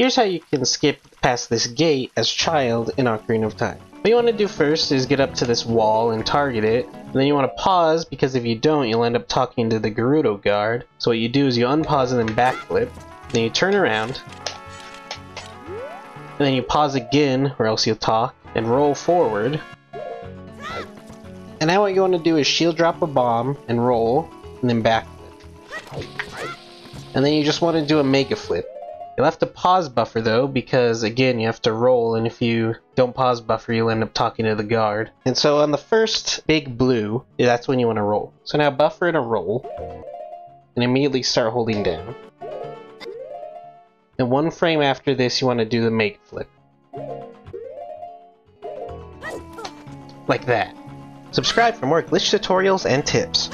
Here's how you can skip past this gate as child in Ocarina of Time. What you want to do first is get up to this wall and target it. And then you want to pause because if you don't, you'll end up talking to the Gerudo guard. So what you do is you unpause and then backflip. Then you turn around. And then you pause again, or else you'll talk, and roll forward. And now what you want to do is shield drop a bomb and roll, and then backflip. And then you just want to do a mega flip. You'll have to pause buffer though, because again, you have to roll, and if you don't pause buffer, you'll end up talking to the guard. And so on the first big blue, that's when you want to roll. So now buffer and a roll, and immediately start holding down. And one frame after this, you want to do the mega flip. Like that. Subscribe for more glitch tutorials and tips.